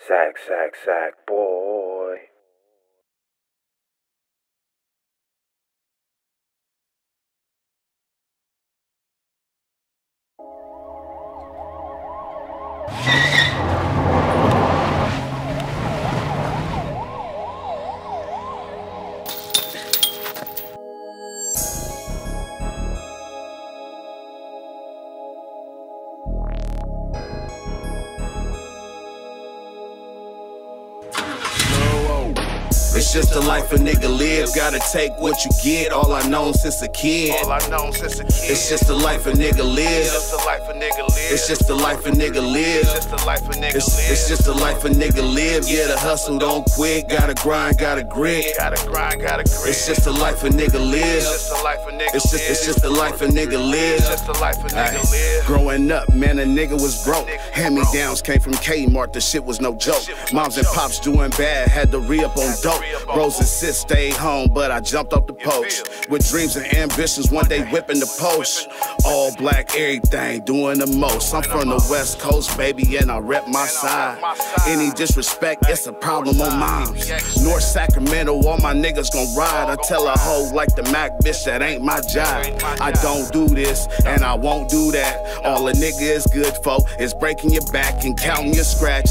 Sack, sack, sack, boy. It's just the life a nigga live. Gotta take what you get. All I known since a kid. All I known since a kid. It's just the life a nigga live. It's just the life a nigga live. It's just the life a nigga live. It's just the life a nigga It's, live. it's just the life a nigga live. Yeah, the hustle don't quit. Gotta grind, gotta grit. Gotta grind, gotta grit. It's just the life a nigga live. Just the life a nigga It's just, live. it's just the life a nigga live. Just the life a nigga live. Growing up, man, a nigga was broke. Hand me downs came from Kmart, the shit was no joke. Shit was no Moms and pops doing bad, had to re up on dope. Bros and sis stayed home, but I jumped off the post. With dreams and ambitions, one day whipping the post. All black, everything, doing the most. I'm from the West Coast, baby, and I rep my side. Any disrespect, it's a problem on moms. North Sacramento, all my niggas gon' ride. I tell a hoe like the Mac, bitch, that ain't my job. I don't do this, and I won't do that. All a nigga is good for is breaking your back and counting your scratch.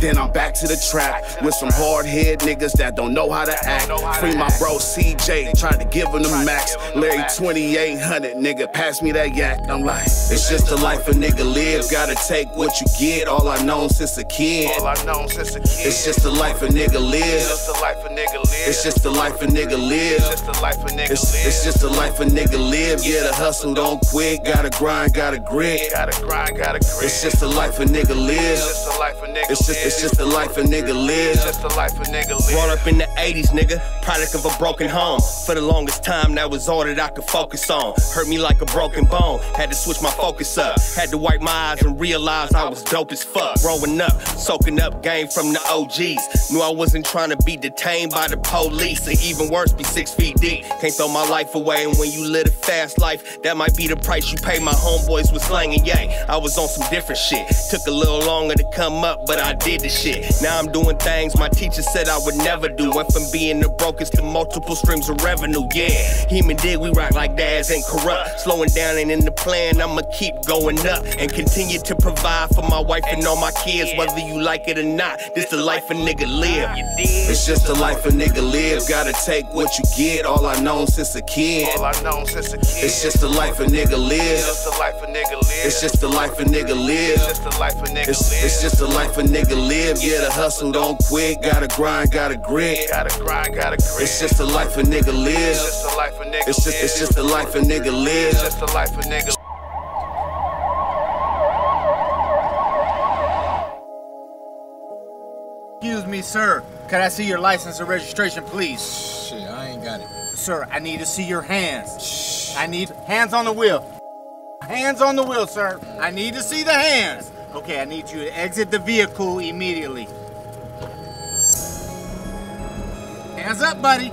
Then I'm back to the trap with some hard head niggas that don't know how to act. Free my bro CJ, tried to give him the max. Larry 2800, nigga, pass me that yak. I'm like, it's just the life a nigga live. Gotta take what you get. All I known since a kid. All I known since a kid. It's just the life a nigga live. Just the life a nigga live. It's just the life a nigga live. Life a nigga It's, it's just the life a nigga live. Yeah, the hustle don't quit. Gotta grind, gotta grit. Gotta grind, gotta grit. It's just the life a nigga live. Just the life a nigga It's live. It's just the life a nigga live. Just the life a nigga live. Brought up in the 80s, nigga. Product of a broken home. For the longest time, that was all that I could focus on. Hurt me like a broken bone. Had to switch my focus up. Had to wipe my eyes and realize I was dope as fuck. Growing up, soaking up game from the OGs. Knew I wasn't trying to be detained by the police. Or even worse, be six feet deep. Can't throw my life away. And when you live a fast life, that might be the price you pay. My homeboys was slanging, yay. I was on some different shit. Took a little longer to come up, but I did the shit. Now I'm doing things my teacher said I would never do. Went from being the brokest to multiple streams of revenue, yeah. Him and dig, we rock like dads ain't corrupt. Slowing down ain't in the plan, I'ma keep going up and continue to provide for my wife and all my kids, whether you like it or not. This the life a nigga live. It's just the life a nigga live. Gotta take what you get. All I known since a kid. All I known since a kid. It's just the life a nigga live. It's just the life a nigga live. It's just the life a nigga live. It's just the life a nigga live. it's just the life a nigga live. Yeah, the hustle don't quit. Gotta grind, gotta grit. Gotta grind, gotta grit. It's just the life a nigga live. Just the life a nigga It's just, it's just the life a nigga live. Just the life a nigga Excuse me, sir. Could I see your license and registration, please? Shit, I ain't got it. Sir, I need to see your hands. I need hands on the wheel. Hands on the wheel, sir. I need to see the hands. Okay, I need you to exit the vehicle immediately. Hands up, buddy.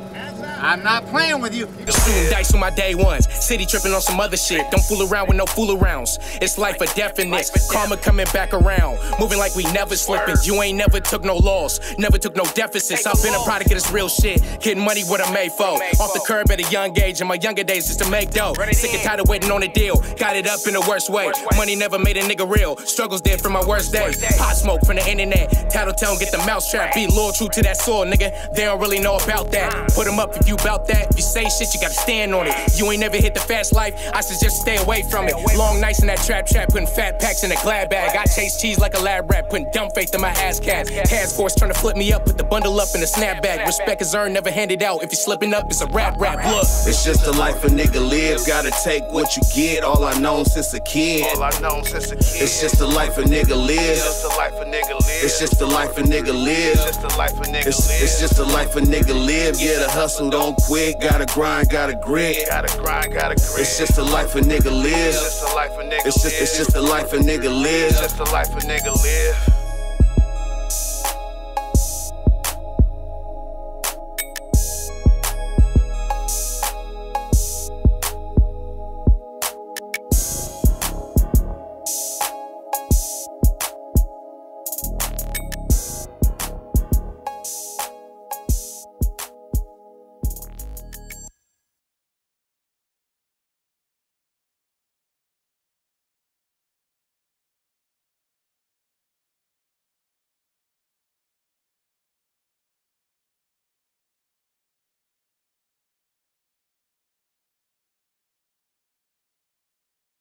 I'm not playing with you. Shooting dice on my day ones. City tripping on some other shit. Don't fool around with no fool arounds. It's life or death in this. Karma coming back around. Moving like we never slipping. You ain't never took no loss. Never took no deficits. I've been a product of this real shit. Getting money what I'm made for. Off the curb at a young age. In my younger days just to make dough. Sick and tired of waiting on a deal. Got it up in the worst way. Money never made a nigga real. Struggles there from my worst day. Hot smoke from the internet. Tattletale get the mousetrap. Be loyal true to that soul, nigga. They don't really know about that. Put 'em up if you bout that. If you say shit, you gotta stand on it. You ain't never hit the fast life. I suggest stay away from it. Long nights in that trap trap, putting fat packs in a glad bag. I chase cheese like a lab rat, putting dumb faith in my ass cat. Task force trying to flip me up, put the bundle up in a snapback. Respect is earned, never handed out. If you slipping up, it's a rap rap. Look. It's just the life a nigga live. Gotta take what you get. All I known since a kid. All I known since a kid. It's just the life a nigga live. Just the life a nigga live. It's just the life a nigga live. Just the life a nigga It's, live. it's just the life a nigga live. Yeah, the hustle don't quit. Gotta grind, gotta grit. Gotta grind, gotta grit. It's just the life a nigga live. Just the life a nigga It's just, live. it's just the life a nigga live.